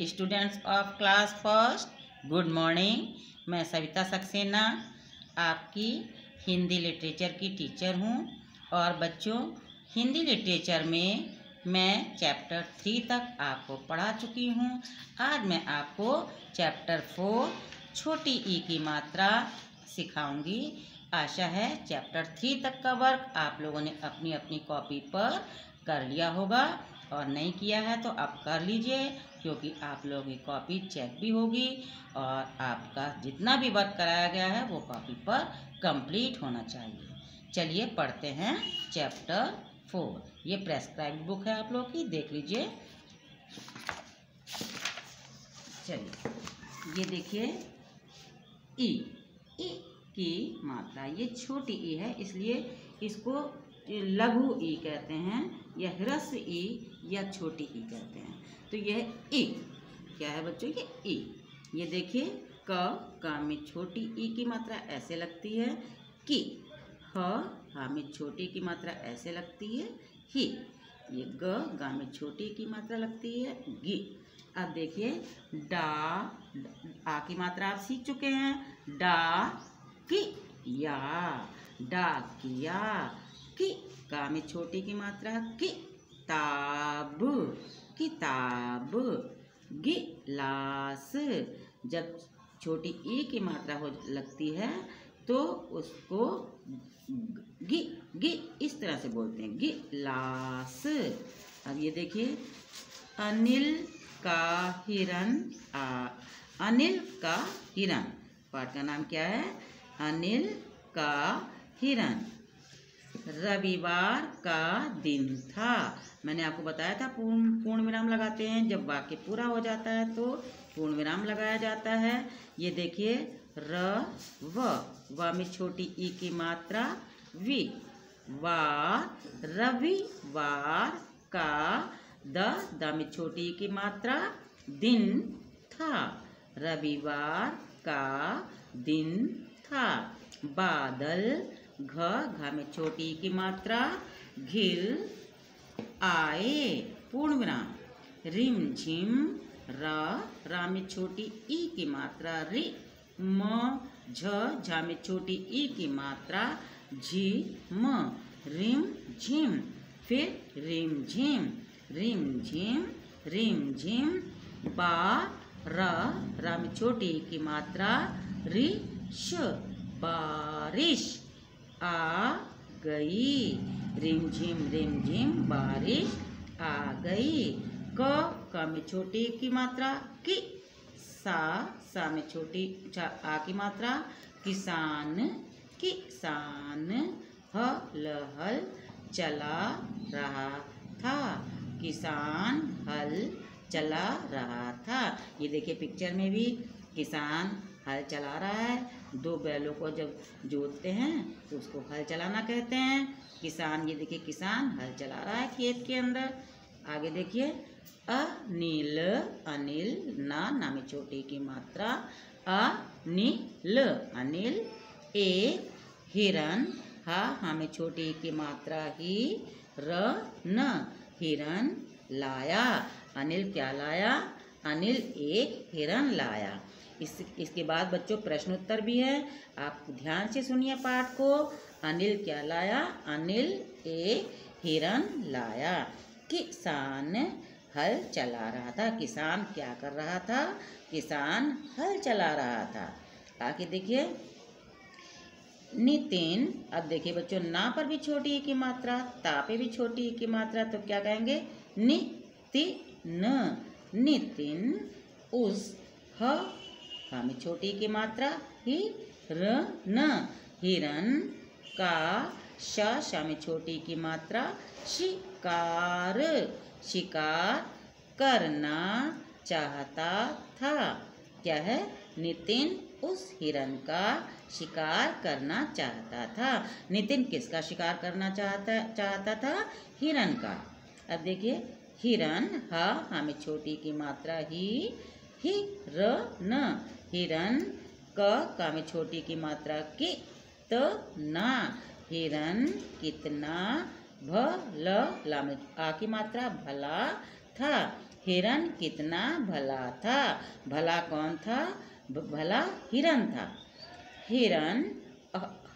Students of class first good morning मैं सविता सक्सेना, आपकी Hindi literature की टीचर हूँ और बच्चों, हिंदी लिटरेचर में मैं चैप्टर थ्री तक आपको पढ़ा चुकी हूँ। आज मैं आपको चैप्टर फोर छोटी ई की मात्रा सिखाऊँगी। आशा है चैप्टर थ्री तक का वर्क आप लोगों ने अपनी अपनी कॉपी पर कर लिया होगा। और नहीं किया है तो आप कर लीजिए, क्योंकि आप लोगों की कॉपी चेक भी होगी और आपका जितना भी वर्क कराया गया है वो कॉपी पर कंप्लीट होना चाहिए। चलिए पढ़ते हैं चैप्टर फोर ये प्रेस्क्राइब बुक है आप लोग की, देख लीजिए। चलिए, ये देखिए। ई ई की मात्रा। ये छोटी ई है, इसलिए इसको लघु ई कहते हैं, या ह्रस्व ई, या छोटी ई कहते हैं। तो यह ई, क्या है बच्चों, ये ई। ये देखिए, क, का में छोटी ई की मात्रा ऐसे लगती है, कि, ह, हा में छोटी की मात्रा ऐसे लगती है, ही। ये ग, गा में छोटी की मात्रा लगती है, गी। अब देखिए, डा आ की मात्रा आप सीख चुके हैं, डा कि या, डा किया, कि, का में छोटी की मात्रा, कि, ताब किताब गिलास जब छोटी ई की मात्रा हो लगती है तो उसको गि गि, इस तरह से बोलते हैं गिलास अब ये देखिए, अनिल का हिरन, आ, अनिल का हिरन। पाठ का नाम क्या है? अनिल का हिरन रविवार का दिन था। मैंने आपको बताया था, पूर्ण पूर्ण विराम लगाते हैं। जब वाक्य पूरा हो जाता है तो पूर्ण विराम लगाया जाता है। ये देखिए, र, व। व में छोटी ई की मात्रा, वी। वार, रविवार का द द में छोटी ई की मात्रा, दिन था। रविवार का दिन था। बादल, घ घ में छोटी की मात्रा, घिल, आए पूर्ण विराम रिम, झिम, रा रा में छोटी ई की मात्रा, रि, म, झ, झा में छोटी ई की मात्रा, झी, म, रिम, झिम, फिर रिम, झिम रिम झिम रिम, झिम, बा, र, रा में छोटी की मात्रा, रि श, बारिश। आ, गई। रिमझिम रिमझिम बारिश। आ, गई। क क में छोटी की मात्रा। कि, सा सा में छोटी आ की मात्रा। किसान किसान हल हल, चला रहा था। किसान, हल, चला रहा था। ये देखिए पिक्चर में भी किसान हल चला रहा है। दो बैलों को जब जोतते हैं तो उसको हल चलाना कहते हैं। किसान, ये देखिए, किसान हल चला रहा है खेत के अंदर। आगे देखिए, अनिल अनिल, ना ना में छोटी की मात्रा, अनिल अनिल एक हिरन, हा हा में छोटी की मात्रा, ही, र, न, हिरन, लाया। अनिल क्या लाया? अनिल एक हिरन लाया। इस, इसके बाद बच्चों प्रश्न उत्तर भी है। आप ध्यान से सुनिए पाठ को। अनिल क्या लाया? अनिल एक हिरन लाया। किसान हल चला रहा था। किसान क्या कर रहा था? किसान हल चला रहा था। आगे देखिए। नितिन, अब देखिए बच्चों, ना पर भी छोटी की मात्रा ता पे भी छोटी की मात्रा तो क्या कहेंगे? नितिन। नितिन, उस ह में छोटी की मात्रा ही र न, हिरन, का, श श में छोटी की मात्रा, शिकार शिकार, करना, चाहता था। क्या है? नितिन उस हिरन का शिकार करना चाहता था। नितिन किसका शिकार करना चाहता चाहता था? हिरन का। अब देखिए, हिरन, हा, हमें छोटी की मात्रा ही ही, र, न हिरन क का में छोटी की मात्रा कि त ना। हिरन कितना भ ल ला में आ की मात्रा भला था। हिरन कितना भला था। भला कौन था? भला हिरन था। हिरन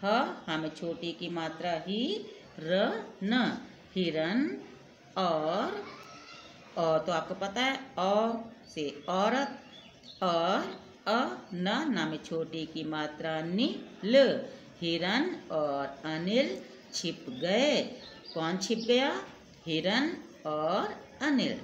ह हमें छोटी की मात्रा ही र न। हिरन और और तो आपको पता है अ से औरत। और अ, न न में छोटी की मात्रा नि ल हिरन और अनिल छिप गए। कौन छिप गया? हिरन और अनिल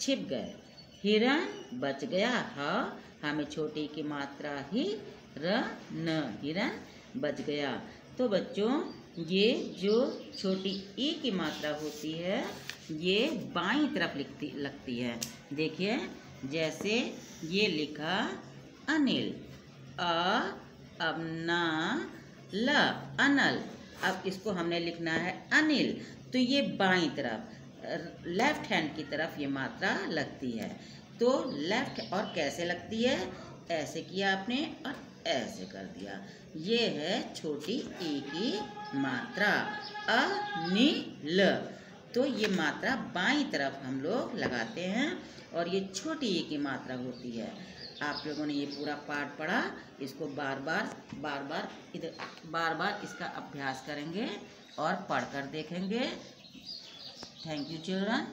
छिप गए। हिरन बच गया। ह, हमें छोटी की मात्रा ही र, न, हिरन बच गया। तो बच्चों, ये जो छोटी ई की मात्रा होती है, ये बाई तरफ़ लिखती, लगती है। देखिए, जैसे ये लिखा अनिल। अ, अब ना, ल, अनल। अब इसको हमने लिखना है अनिल। तो ये बाई तरफ़, लेफ़्ट हैंड की तरफ़ ये मात्रा लगती है। तो लेफ़्ट और कैसे लगती है? ऐसे किया आपने और ऐसे कर दिया। ये है छोटी ई की मात्रा। अनिल। तो ये मात्रा बाई तरफ़ हम लोग लगाते हैं और ये छोटी ई की मात्रा होती है। आप लोगों ने ये पूरा पाठ पढ़ा, इसको बार बार बार बार इधर बार बार इसका अभ्यास करेंगे और पढ़कर देखेंगे। Thank you children